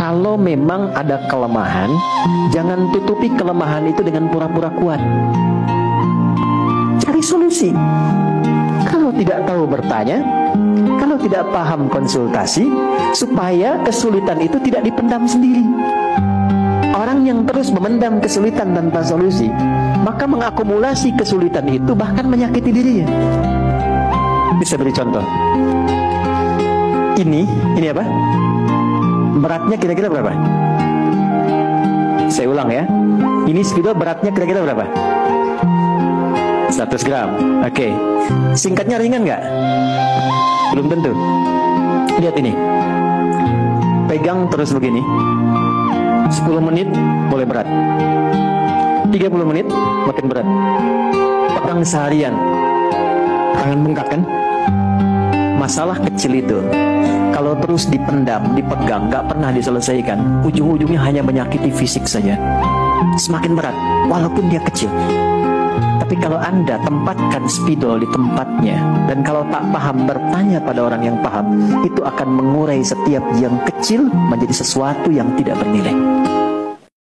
Kalau memang ada kelemahan, jangan tutupi kelemahan itu dengan pura-pura kuat. Cari solusi. Kalau tidak tahu bertanya, kalau tidak paham konsultasi, supaya kesulitan itu tidak dipendam sendiri. Orang yang terus memendam kesulitan tanpa solusi, maka mengakumulasi kesulitan itu bahkan menyakiti dirinya. Bisa beri contoh. Ini, ini apa? Beratnya kira-kira berapa? Saya ulang ya. Ini spidol beratnya kira-kira berapa? 100 gram. Oke. Singkatnya ringan nggak? Belum tentu. Lihat ini. Pegang terus begini. 10 menit boleh berat. 30 menit makin berat. Pegang seharian. Tangan bengkak kan? Masalah kecil itu kalau terus dipendam, dipegang, nggak pernah diselesaikan, ujung-ujungnya hanya menyakiti fisik saja. Semakin berat, walaupun dia kecil. Tapi kalau Anda tempatkan spidol di tempatnya dan kalau tak paham bertanya pada orang yang paham, itu akan mengurai setiap yang kecil menjadi sesuatu yang tidak bernilai.